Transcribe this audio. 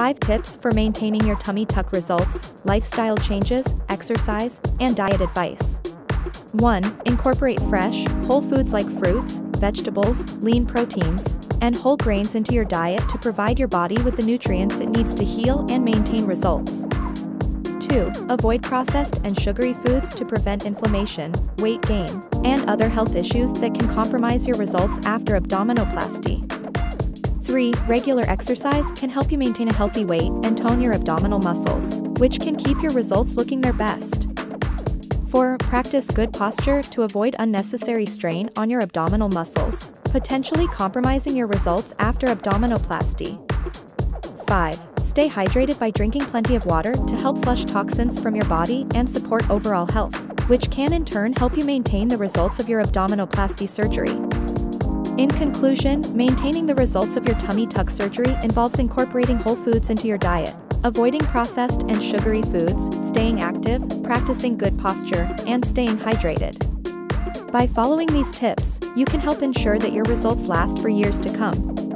5 tips for maintaining your tummy tuck results, lifestyle changes, exercise, and diet advice. 1. Incorporate fresh, whole foods like fruits, vegetables, lean proteins, and whole grains into your diet to provide your body with the nutrients it needs to heal and maintain results. 2. Avoid processed and sugary foods to prevent inflammation, weight gain, and other health issues that can compromise your results after abdominoplasty. 3. Regular exercise can help you maintain a healthy weight and tone your abdominal muscles, which can keep your results looking their best. 4. Practice good posture to avoid unnecessary strain on your abdominal muscles, potentially compromising your results after abdominoplasty. 5. Stay hydrated by drinking plenty of water to help flush toxins from your body and support overall health, which can in turn help you maintain the results of your abdominoplasty surgery. In conclusion, maintaining the results of your tummy tuck surgery involves incorporating whole foods into your diet, avoiding processed and sugary foods, staying active, practicing good posture, and staying hydrated. By following these tips, you can help ensure that your results last for years to come.